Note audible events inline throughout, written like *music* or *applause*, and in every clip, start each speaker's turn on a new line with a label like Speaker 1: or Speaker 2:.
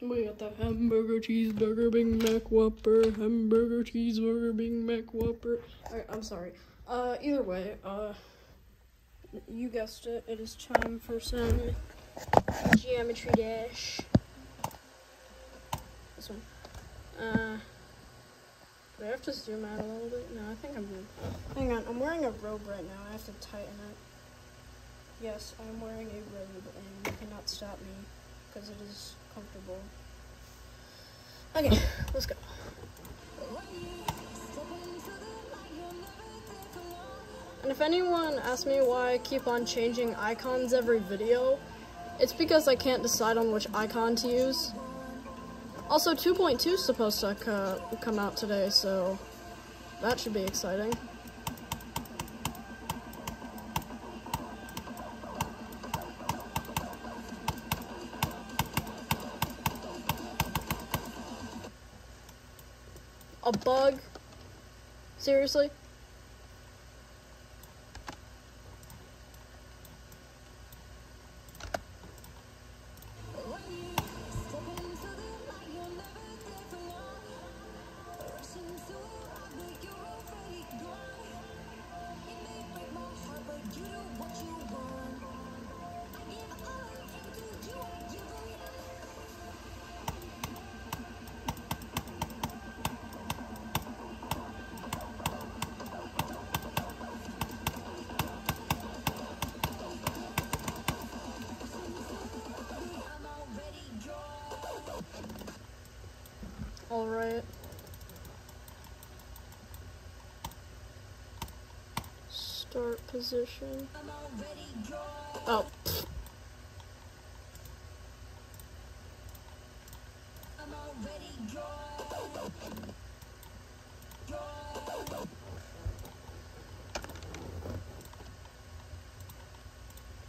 Speaker 1: We got the hamburger, cheeseburger, Big Mac Whopper, hamburger, cheeseburger, Big Mac Whopper. Alright, I'm sorry. Uh, either way, uh, you guessed it. It is time for some geometry dash. This one. Uh, do I have to zoom out a little bit? No, I think I'm good. Hang on, I'm wearing a robe right now. I have to tighten it. Yes, I'm wearing a robe, and you cannot stop me because it is comfortable. Okay, let's go. And if anyone asks me why I keep on changing icons every video, it's because I can't decide on which icon to use. Also, 2.2 is supposed to co come out today, so that should be exciting. A bug? Seriously? Start position. Oh.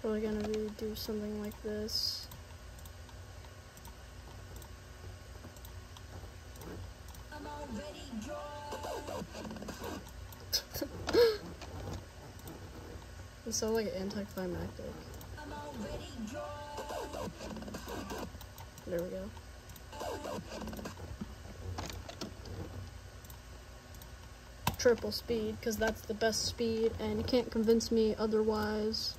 Speaker 1: Probably gonna do something like this. It's so like anticlimactic. There we go. Triple speed, because that's the best speed, and you can't convince me otherwise.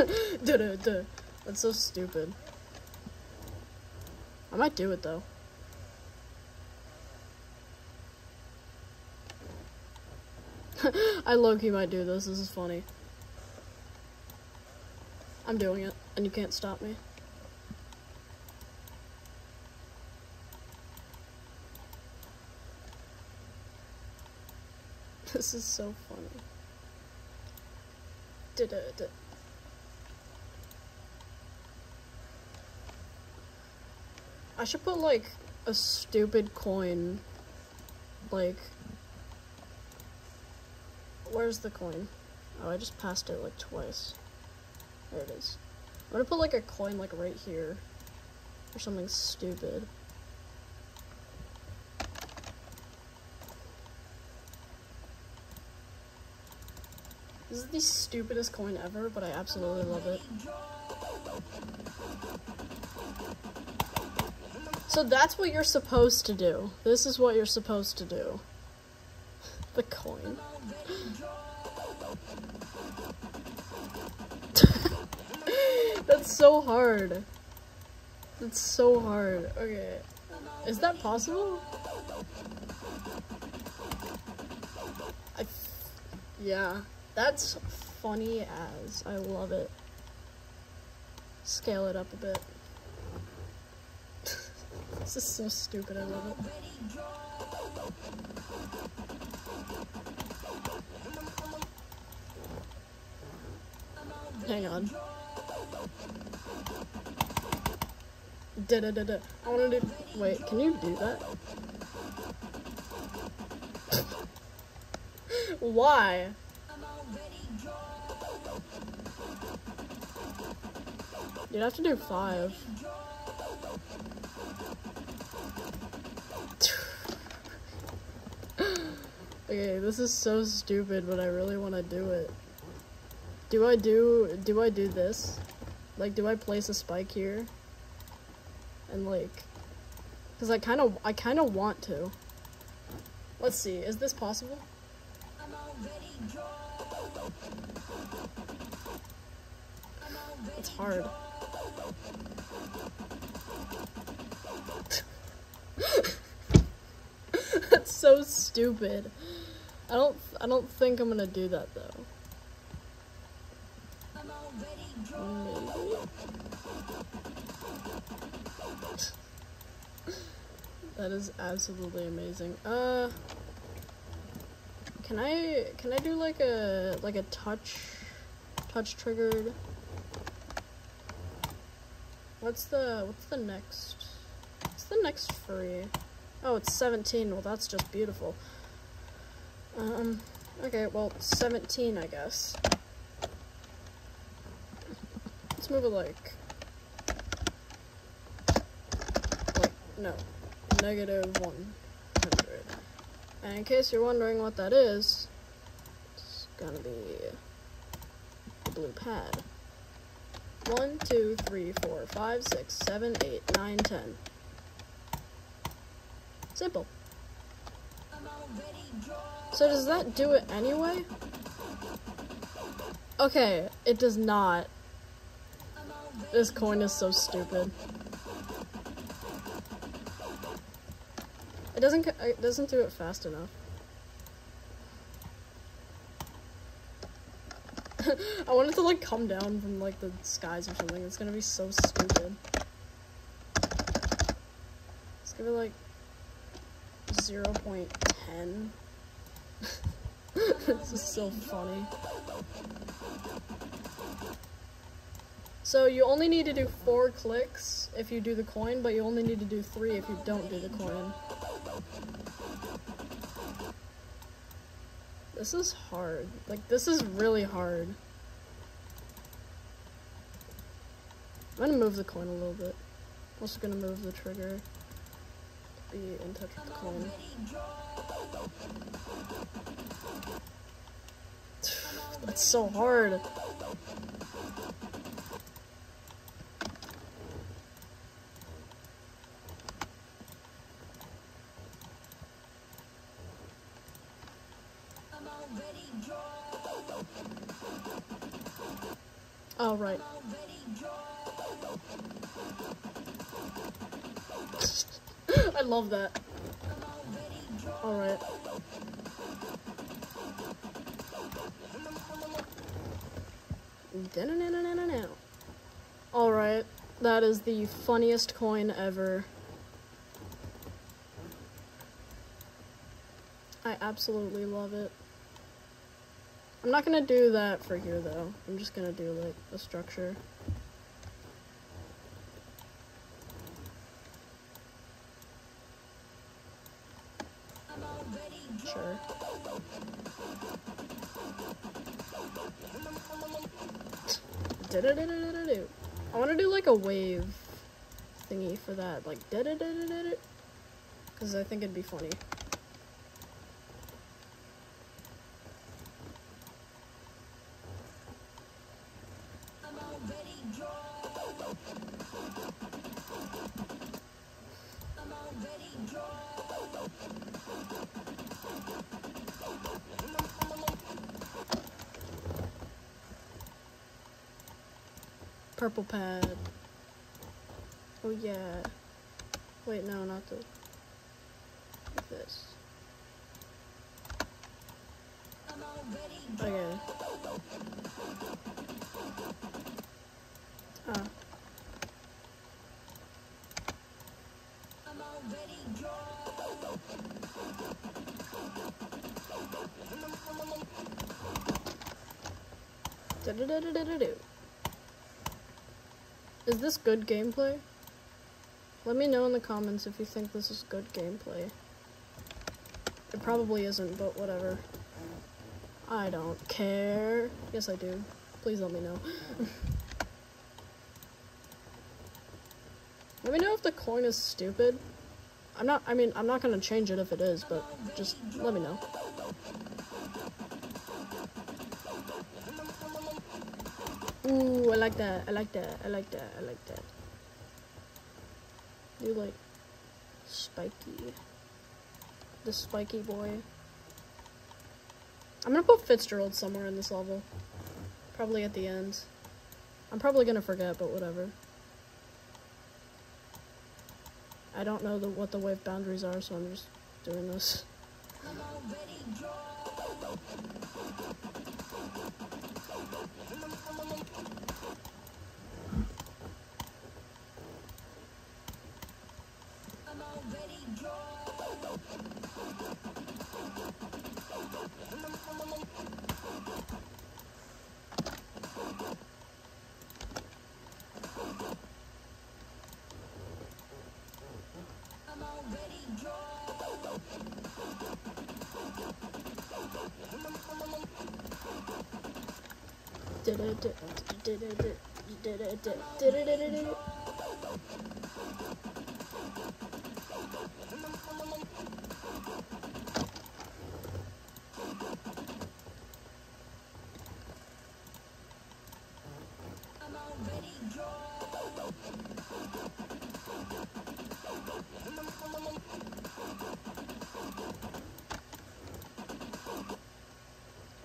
Speaker 1: *laughs* duh, duh, duh. That's so stupid. I might do it though. *laughs* I low-key might do this. This is funny. I'm doing it, and you can't stop me. *laughs* This is so funny. I should put like a stupid coin, like Where's the coin? Oh, I just passed it like twice. There it is. I'm gonna put like a coin like right here. Or something stupid. This is the stupidest coin ever, but I absolutely love it. So that's what you're supposed to do. This is what you're supposed to do. *laughs* The coin. *laughs* That's so hard. That's so hard. Okay. Is that possible? I yeah. That's funny as. I love it. Scale it up a bit. This is so stupid. I love it. Hang on. Da da da da. I want to do. Wait, can you do that? *laughs* Why? You'd have to do five. Okay, this is so stupid, but I really want to do it. Do I do, do I do this? Like, do I place a spike here? And like, cause I kind of, I kind of want to. Let's see, is this possible? It's hard. *laughs* That's so stupid. I don't I don't think I'm gonna do that though. That is absolutely amazing. Uh can I can I do like a like a touch touch triggered What's the what's the next what's the next free? Oh, it's 17. Well, that's just beautiful. Um, okay, well, 17, I guess. Let's move it like, like, no, negative 100. And in case you're wondering what that is, it's gonna be the blue pad. 1, 2, 3, 4, 5, 6, 7, 8, 9, 10. Simple. So does that do it anyway? Okay, it does not. This coin is so stupid. It doesn't it doesn't do it fast enough. *laughs* I want it to like come down from like the skies or something. It's gonna be so stupid. Let's give it like 0 0.10. *laughs* this is so funny. So you only need to do four clicks if you do the coin, but you only need to do three if you don't do the coin. This is hard. Like, this is really hard. I'm gonna move the coin a little bit. I'm also gonna move the trigger be in touch with the coin. That's so hard. Oh, right. *laughs* I love that. Alright. *laughs* Alright, that is the funniest coin ever. I absolutely love it. I'm not gonna do that for here though. I'm just gonna do like the structure. I want to do like a wave thingy for that, like because I think it'd be funny. Purple pad. Oh yeah. Wait, no, not the. This. Okay. Ah. Da da da da da da. Is this good gameplay? Let me know in the comments if you think this is good gameplay. It probably isn't, but whatever. I don't care. Yes, I do. Please let me know. *laughs* let me know if the coin is stupid. I'm not, I mean, I'm not gonna change it if it is, but just let me know. Ooh, I like that. I like that. I like that. I like that. You like spiky. The spiky boy. I'm gonna put Fitzgerald somewhere in this level. Probably at the end. I'm probably gonna forget, but whatever. I don't know the, what the wave boundaries are, so I'm just doing this. I'm already gone.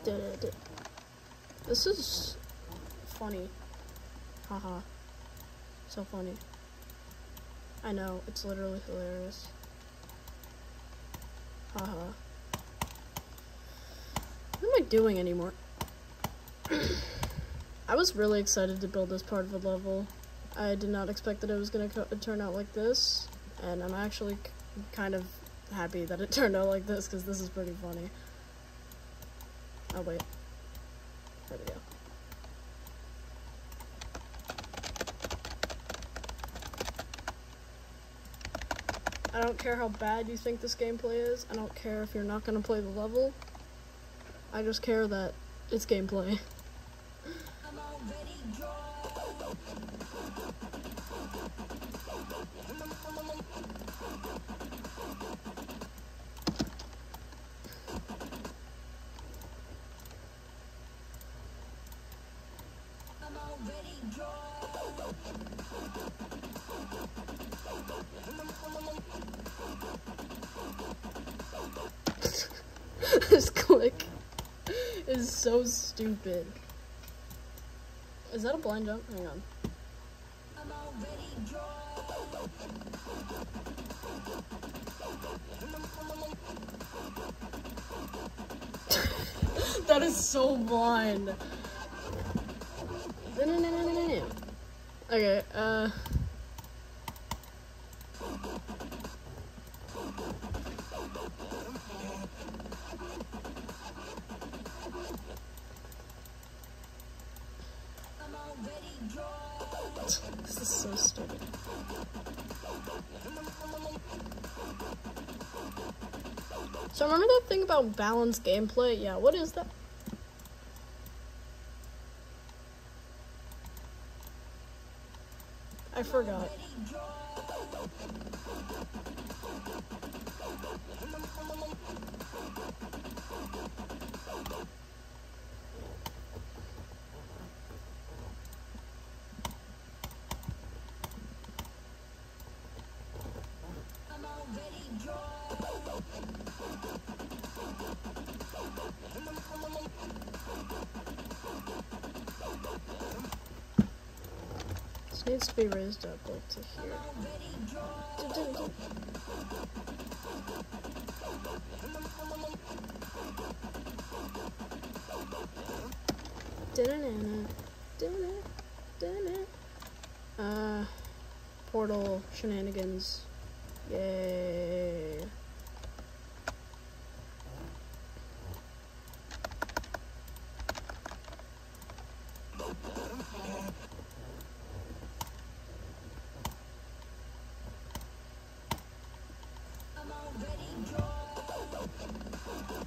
Speaker 1: da da da. This is funny. Haha. So funny. I know, it's literally hilarious. Haha. What am I doing anymore? *clears throat* I was really excited to build this part of the level. I did not expect that it was going to turn out like this, and I'm actually kind of happy that it *laughs* turned out like this, because this is pretty funny. Oh, wait. There we go. I don't care how bad you think this gameplay is. I don't care if you're not going to play the level. I just care that it's gameplay. *laughs* this click is so stupid. Is that a blind jump? Hang on. *laughs* that is so blind. *laughs* Okay, uh... balanced gameplay? Yeah, what is that? I forgot. This needs to be raised up like to here. Uh, portal shenanigans.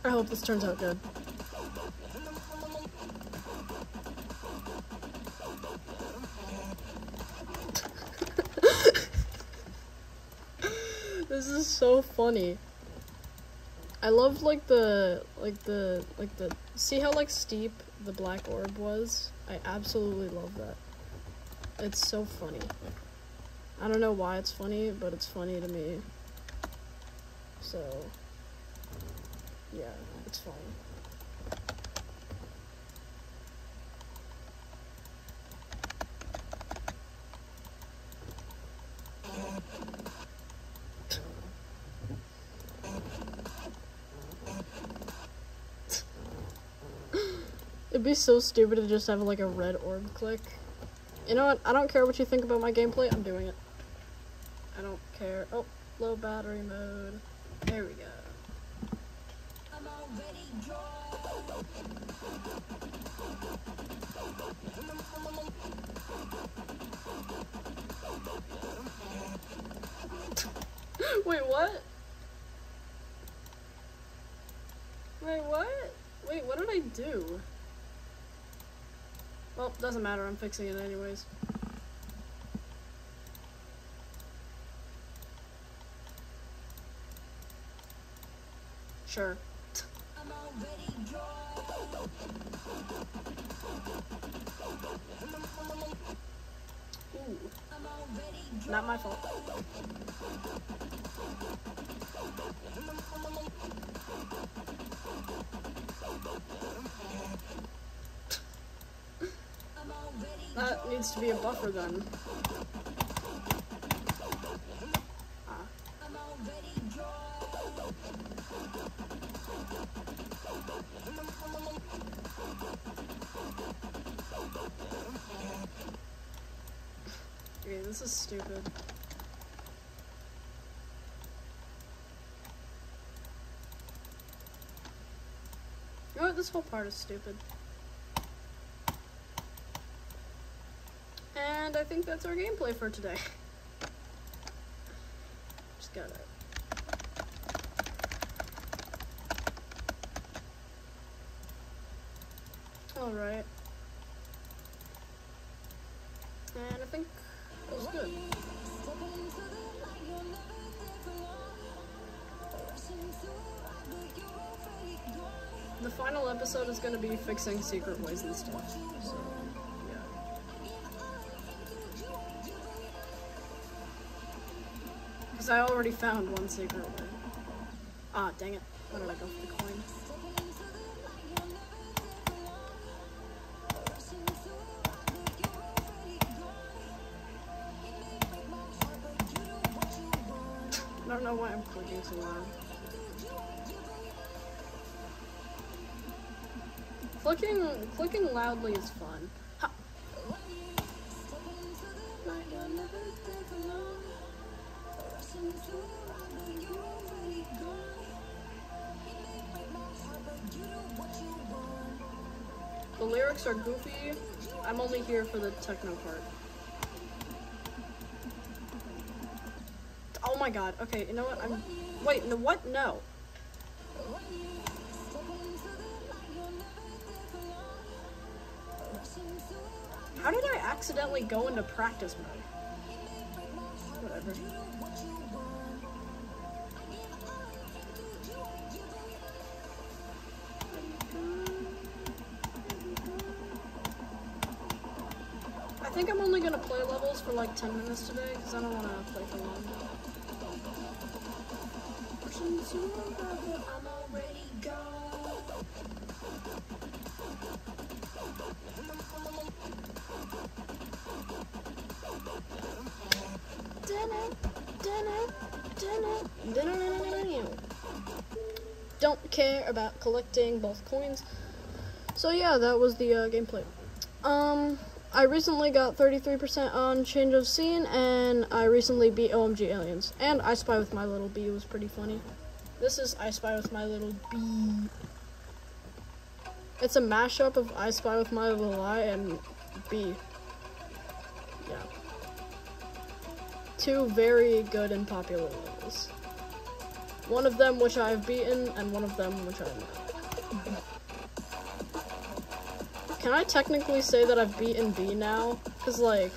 Speaker 1: I hope this turns out good. *laughs* this is so funny. I love like the like the like the see how like steep the black orb was? I absolutely love that. It's so funny. I don't know why it's funny, but it's funny to me. So yeah, it's fine. *gasps* It'd be so stupid to just have like a red orb click. You know what? I don't care what you think about my gameplay. I'm doing it. I don't care. Oh, low battery mode. There we go. *laughs* Wait, what? Wait, what? Wait, what did I do? Well, doesn't matter, I'm fixing it anyways. Sure. Not my fault. *laughs* That needs to be a buffer then. Okay, this is stupid. You know? This whole part is stupid. And I think that's our gameplay for today. *laughs* Just gotta. Alright. Episode is gonna be fixing secret ways and stuff. Because I already found one secret way. Ah, dang it. Where did I go for the coin? I don't know why I'm clicking so loud. Clicking, clicking loudly is fun. The lyrics are goofy. I'm only here for the techno part. Oh my god. Okay, you know what? I'm. Wait, no, what? No. How did I accidentally go into practice mode? Whatever. I think I'm only gonna play levels for like 10 minutes today because I don't want to play for long. I'm already gone. Don't care about collecting both coins. So yeah, that was the uh, gameplay. Um, I recently got 33% on Change of Scene, and I recently beat OMG Aliens. And I Spy with My Little Bee was pretty funny. This is I Spy with My Little Bee. It's a mashup of I Spy with My Little Eye and Bee. Yeah. Two very good and popular levels. One of them which I have beaten, and one of them which I have not. Can I technically say that I've beaten B now? Because, like,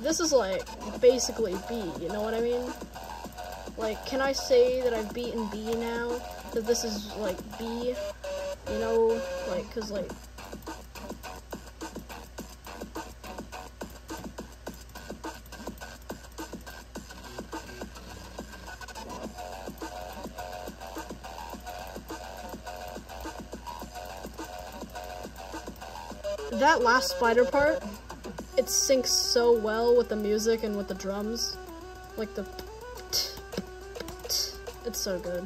Speaker 1: this is, like, basically B, you know what I mean? Like, can I say that I've beaten B now? That this is, like, B? You know, like, because, like, that last spider part, it syncs so well with the music and with the drums. Like the it's so good.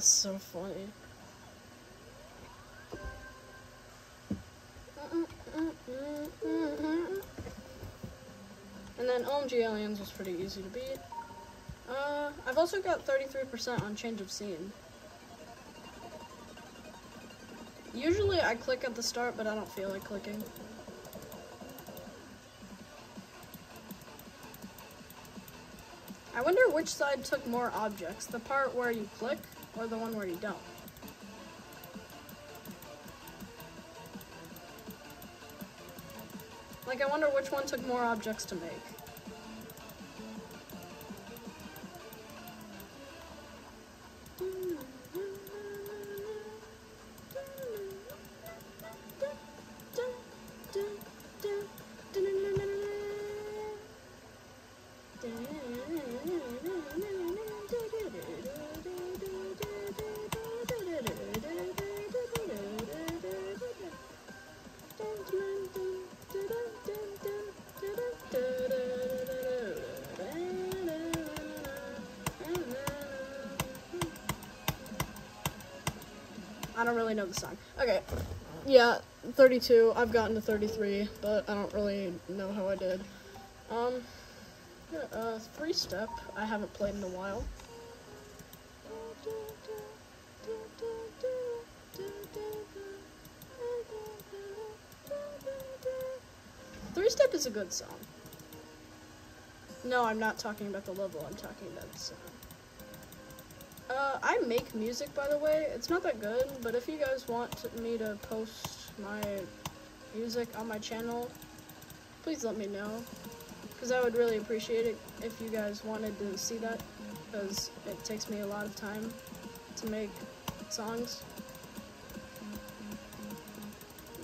Speaker 1: Is so funny. And then OMG Aliens was pretty easy to beat. Uh, I've also got 33% on Change of Scene. Usually I click at the start, but I don't feel like clicking. I wonder which side took more objects, the part where you click or the one where you don't. Like, I wonder which one took more objects to make. I don't really know the song. Okay, yeah, 32. I've gotten to 33, but I don't really know how I did. Um, uh, three step. I haven't played in a while. Three step is a good song. No, I'm not talking about the level. I'm talking about the song. Uh, I make music, by the way. It's not that good, but if you guys want me to post my music on my channel, please let me know. Because I would really appreciate it if you guys wanted to see that, because it takes me a lot of time to make songs.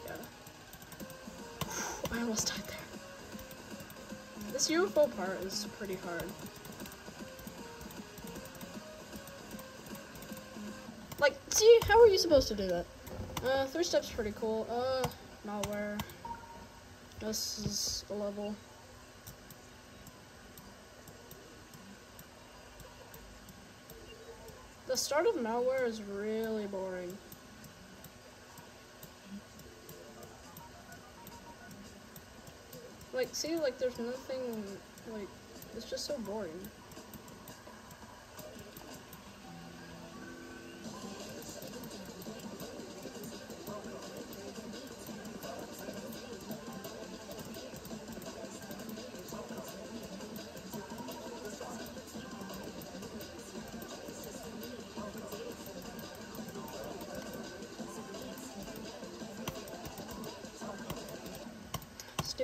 Speaker 1: Yeah. *sighs* I almost died there. This UFO part is pretty hard. See, how are you supposed to do that? Uh, three steps pretty cool. Uh, malware. This is a level. The start of malware is really boring. Like, see, like, there's nothing, like, it's just so boring.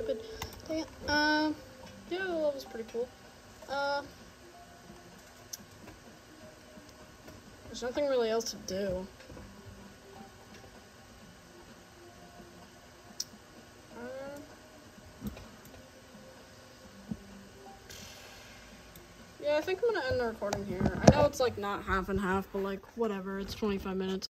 Speaker 1: Stupid. Dang. Um, yeah, that was pretty cool. Uh, there's nothing really else to do. Uh, yeah, I think I'm gonna end the recording here. I know it's like not half and half, but like whatever, it's 25 minutes.